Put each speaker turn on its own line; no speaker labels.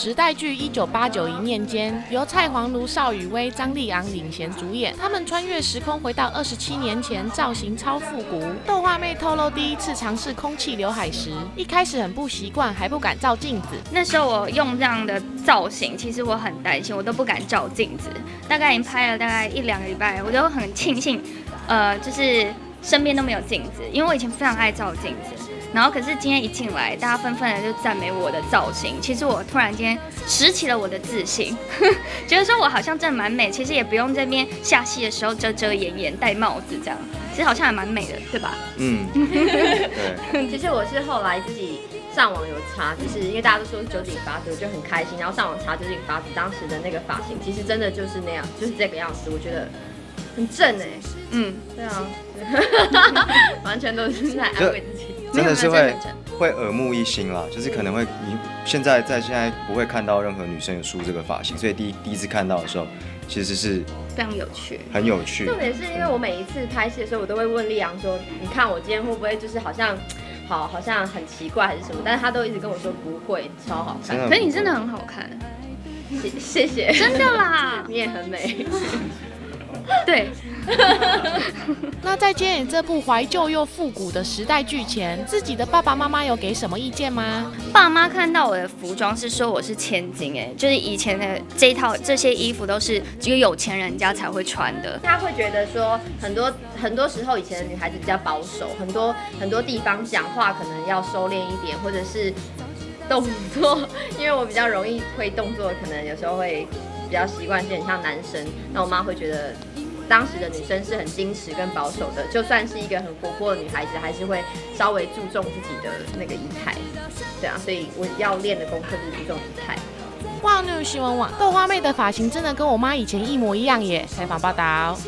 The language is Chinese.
时代剧一九八九一念间，由蔡黄如、邵雨薇、张立昂领衔主演。他们穿越时空回到二十七年前，造型超复古。豆花妹透露，第一次尝试空气刘海时，一开始很不习惯，还不敢照镜子。
那时候我用这样的造型，其实我很担心，我都不敢照镜子。大概已经拍了大概一两个礼拜，我就很庆幸，呃，就是身边都没有镜子，因为我以前非常爱照镜子。然后可是今天一进来，大家纷纷的就赞美我的造型。其实我突然间拾起了我的自信，觉得说我好像真的蛮美。其实也不用这边下戏的时候遮遮掩掩戴帽子这样，其实好像还蛮美的，对吧？
嗯，对。
其实我是后来自己上网有查，就是因为大家都说是九井法子，我就很开心。然后上网查九井法子当时的那个发型，其实真的就是那样，就是这个样子。我觉得很正哎，嗯，对啊，完全都是在安慰自己。
真的是会会耳目一新啦，就是可能会你现在在现在不会看到任何女生有梳这个发型，所以第一第一次看到的时候，其实是
非常有趣，
很有趣。
重点是因为我每一次拍戏的时候，我都会问丽阳说：“你看我今天会不会就是好像好好像很奇怪还是什么？”但是他都一直跟我说不会，超好看。
可是你真的很好看，
谢谢谢，
真的啦，
你也很美。
对，
那在接演这部怀旧又复古的时代剧前，自己的爸爸妈妈有给什么意见吗？
爸妈看到我的服装是说我是千金，哎，就是以前的这一套这些衣服都是只有有钱人家才会穿的。
他会觉得说很多很多时候以前的女孩子比较保守，很多很多地方讲话可能要收敛一点，或者是动作，因为我比较容易会动作，可能有时候会比较习惯性很像男生，那我妈会觉得。当时的女生是很矜持跟保守的，就算是一个很活泼的女孩子，还是会稍微注重自己的那个仪态。对啊，所以我要练的功课就是注重仪态。
哇，那新闻网豆花妹的发型真的跟我妈以前一模一样耶！采访报道。